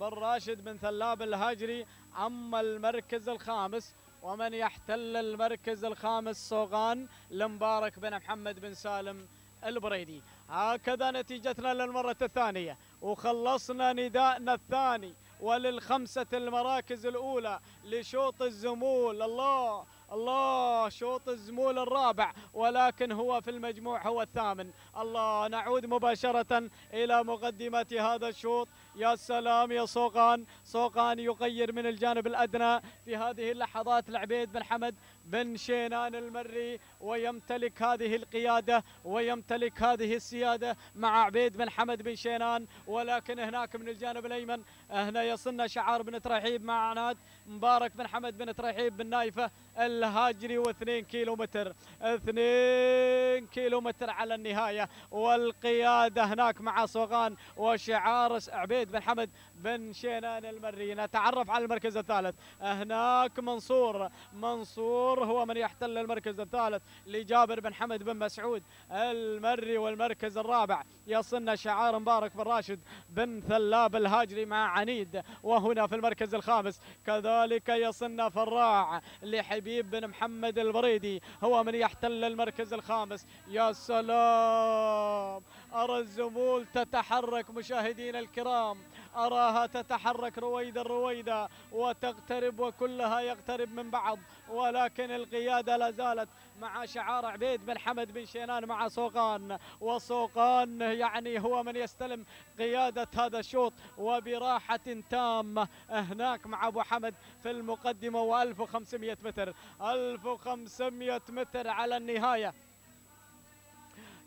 بن راشد بن ثلاب الهاجري أما المركز الخامس ومن يحتل المركز الخامس صوغان لمبارك بن محمد بن سالم البريدي. هكذا نتيجتنا للمرة الثانية وخلصنا نداءنا الثاني وللخمسة المراكز الأولى لشوط الزمول. الله! الله! شوط الزمول الرابع ولكن هو في المجموع هو الثامن. الله! نعود مباشرة إلى مقدمة هذا الشوط. يا سلام يا صوقان صوقان يغير من الجانب الأدنى في هذه اللحظات العبيد بن حمد بن شينان المري ويمتلك هذه القيادة ويمتلك هذه السيادة مع عبيد بن حمد بن شينان. ولكن هناك من الجانب الأيمن هنا يصلنا شعار بن ترحيب مع عناد. مبارك بن حمد بن ترحيب بن نايفة الهاجري واثنين كيلو متر اثنين كيلو متر على النهاية. والقيادة هناك مع صوغان وشعار عبيد بن حمد بن شينان المري. نتعرف على المركز الثالث. هناك منصور. منصور هو من يحتل المركز الثالث لجابر بن حمد بن مسعود المري والمركز الرابع. يصلنا شعار مبارك بن راشد بن ثلاب الهاجري مع عنيد. وهنا في المركز الخامس كذلك يصلنا فراع لحبيب بن محمد البريدي هو من يحتل المركز الخامس. يا سلام! أرى الزمول تتحرك مشاهدينا الكرام. أراها تتحرك رويدا رويدا وتقترب وكلها يقترب من بعض ولكن القيادة لا زالت مع شعار عبيد بن حمد بن شينان مع صوقان وصوقان يعني هو من يستلم قيادة هذا الشوط وبراحة تامة هناك مع أبو حمد في المقدمة و1500 متر 1500 متر على النهاية.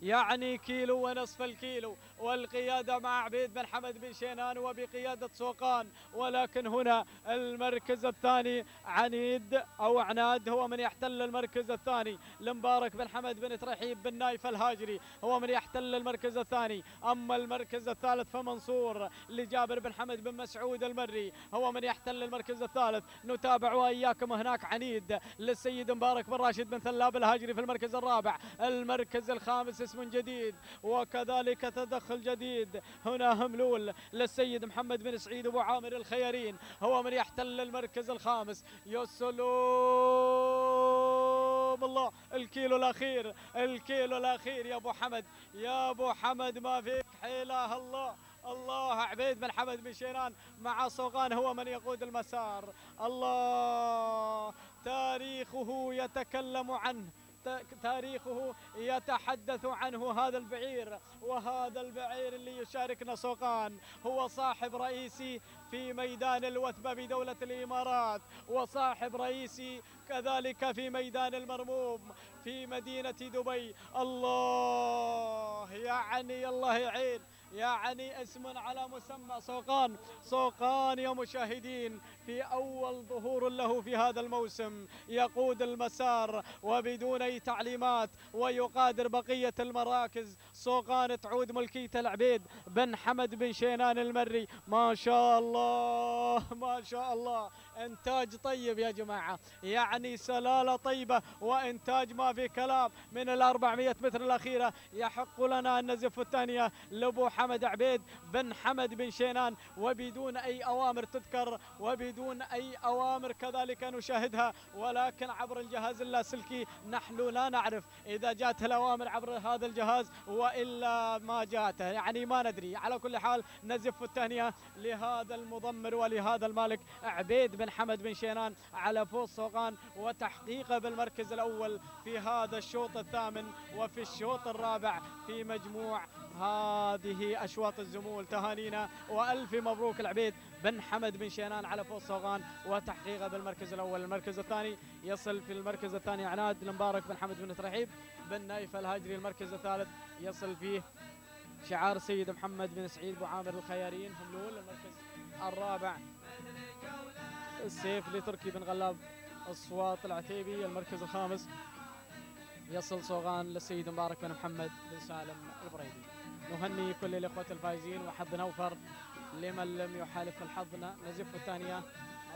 يعني كيلو ونصف الكيلو والقيادة مع عبيد بن حمد بن شينان وبقيادة سوقان. ولكن هنا المركز الثاني عنيد أو عناد هو من يحتل المركز الثاني. لمبارك بن حمد بن ترحيب بن نايف الهاجري هو من يحتل المركز الثاني. أما المركز الثالث فمنصور لجابر بن حمد بن مسعود المري هو من يحتل المركز الثالث. نتابع وإياكم هناك عنيد للسيد مبارك بن راشد بن ثلاب الهاجري في المركز الرابع. المركز الخامس اسم جديد وكذلك تدخل جديد. هنا هملول للسيد محمد بن سعيد أبو عامر الخيارين هو من يحتل المركز الخامس. يا سلام الله. الكيلو الأخير الكيلو الأخير يا أبو حمد. يا أبو حمد ما فيك حيله الله. الله عبيد بن حمد بن شيران مع صوغان هو من يقود المسار. الله تاريخه يتكلم عنه. تاريخه يتحدث عنه هذا البعير وهذا البعير اللي يشاركنا صوقان هو صاحب رئيسي في ميدان الوثبة بدولة الإمارات وصاحب رئيسي كذلك في ميدان المرموم في مدينة دبي. الله يعني الله يعين. يعني اسم على مسمى صوقان صوقان يا مشاهدين في أول ظهور له في هذا الموسم يقود المسار وبدون أي تعليمات ويقادر بقية المراكز. صوقان تعود ملكية العبيد بن حمد بن شينان المري. ما شاء الله ما شاء الله. إنتاج طيب يا جماعة يعني سلالة طيبة وإنتاج ما في كلام. من ال 400 متر الأخيرة يحق لنا أن نزف الثانية. لأبو حمد عبيد بن حمد بن شينان وبدون أي أوامر تذكر وبدون أي أوامر كذلك نشاهدها ولكن عبر الجهاز اللاسلكي نحن لا نعرف إذا جاءت الأوامر عبر هذا الجهاز وإلا ما جاءته. يعني ما ندري. على كل حال نزف التهنئة لهذا المضمر ولهذا المالك عبيد بن حمد بن شينان على فوز صوغان وتحقيقه بالمركز الأول في هذا الشوط الثامن وفي الشوط الرابع في مجموع هذه أشواط الزمول تهانينا وألف مبروك العبيد بن حمد بن شينان على فوز صوغان وتحقيقه بالمركز الأول. المركز الثاني يصل في المركز الثاني عناد المبارك بن حمد بن ترحيب بن نايف الهاجري المركز الثالث يصل فيه شعار سيد محمد بن سعيد بو عامر الخيارين هملول المركز الرابع السيف لتركي بن غلاب الصوات العتيبي. المركز الخامس يصل صوغان للسيد مبارك بن محمد بن سالم البريدي. نهني كل الاخوه الفائزين وحظ اوفر لمن لم يحالف الحظنا. نزف الثانية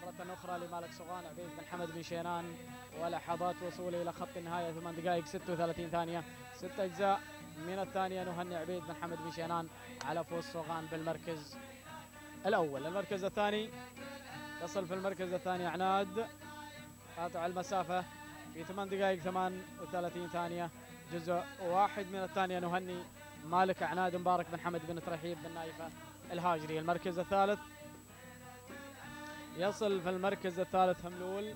مرة أخرى لمالك صوغان عبيد بن حمد بن شينان. ولحظات وصوله إلى خط النهاية ثمان دقائق 36 ثانية. ست أجزاء من الثانية نهني عبيد بن حمد بن شينان على فوز صوغان بالمركز الأول. المركز الثاني يصل في المركز الثاني عناد. قاطع المسافة في 8 دقائق 38 ثانية. جزء واحد من الثانية نهني مالك عناد مبارك بن حمد بن ترحيب بن نايفة الهاجري. المركز الثالث يصل في المركز الثالث هملول.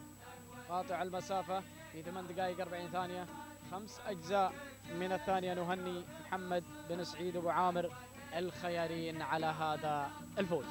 قاطع المسافة في 8 دقائق 40 ثانية. خمس أجزاء من الثانية نهني محمد بن سعيد أبو عامر الخيارين على هذا الفوز.